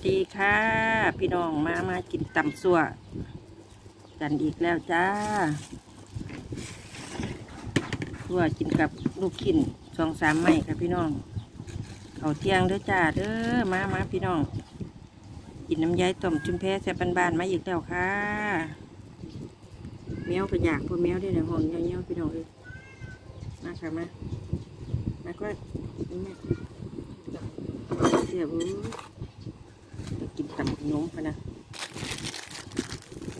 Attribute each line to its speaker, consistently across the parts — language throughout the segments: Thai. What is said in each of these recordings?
Speaker 1: ดีค่ะ พี่น้องมามากินตำซัวกันอีกแล้วจ้าซัวกินกับลูกขินสองสามไม้ค่ะพี่น้องเขาเที่ยงเด้อจ้าเด้อมามาพี่น้อง กินน้ำยายต้มจุ่มแพ้แซ่บบานๆมาอีกแล้วค่ะแมวก็อยากพวกแมวได้ในห้องเงี้ยวๆพี่น้องเอ้ยมาค่ะมามาก็แม่เสียบุ้ นตำขนมพะนะ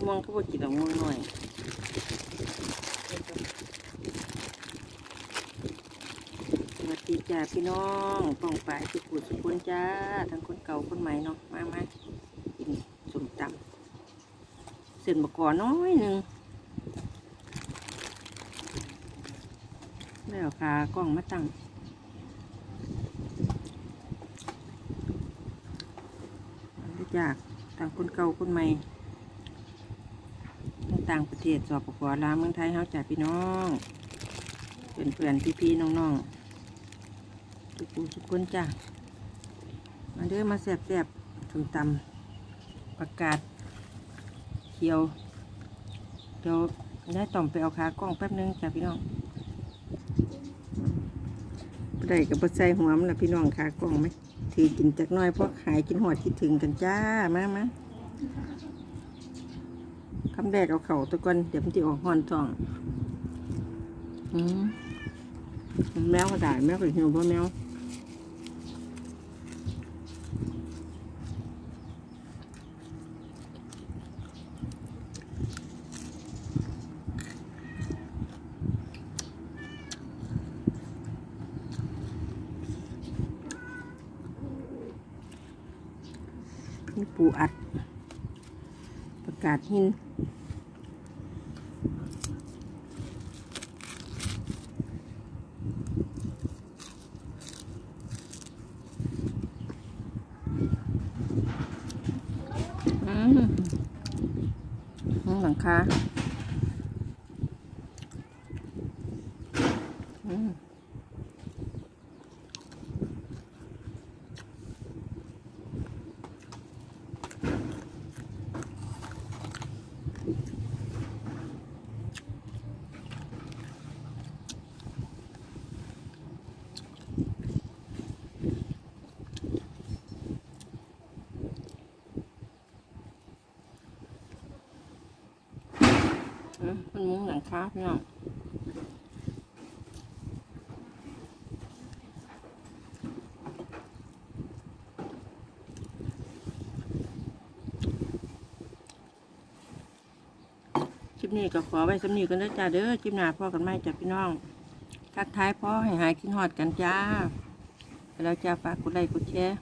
Speaker 1: มองเขาบอกกินหรอกมองหน่อยสวัสดีจ้าพี่น้องป้องปลายสุขุสุขุนจ้า ทั้งคนเก่าคนใหม่เนาะ มามากินสมตำเส้นบะกอน้อยหนึ่งแล้วขากล้องมาตั้ง จากต่างคนเก่าคนใหม่ต่างประเทศสอบประกอบลาเมืองไทยเฮาจากพี่น้องเพื่อนเพื่อนพี่พี่น้องน้องทุกผู้ทุกคนจ้ามาเด้อมาแสบแสบถุงตำประกาศเขียวเดี๋ยวได้ต่อมไปเอาขากล้องแป๊บนึงจ้าพี่น้องได้กับปัจจัยหัวมันละพี่น้องขากล้องไหม ถือกินจักน้อยเพราะขายกินหอดคิดถึงกันจ้ามามาคำแรกเอาเข่าตะกอนเดี๋ยวมันจะออกหอนทองอืมแมวก็ได้แมวก็หิวเพราะแมว นี่ปูอัด ประกาศหินอืมหลังคาอืม อื มันมุ้งหลังคาพี่น้องคลิปนี้ก็ขอไว้สำนีกันด้อจ้าเด้อคลิปหน้าพ่อกันไม่จ้ะพี่น้องทักทายพ่อให้หายคิดหอดกันจ้าแล้วจ้าฝากกดไลค์กดแชร์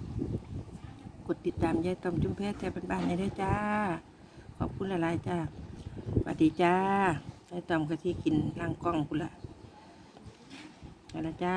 Speaker 1: กดติดตามยายต้อมจุ้มเพชรแทนบ้านๆในด้อจ้า ขอบคุณหลายๆจ้า สวัสดีจ้าได้ตำกะทิกินล่างกล้องคุณละไปแล้วจ้า